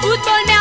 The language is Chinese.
不断的。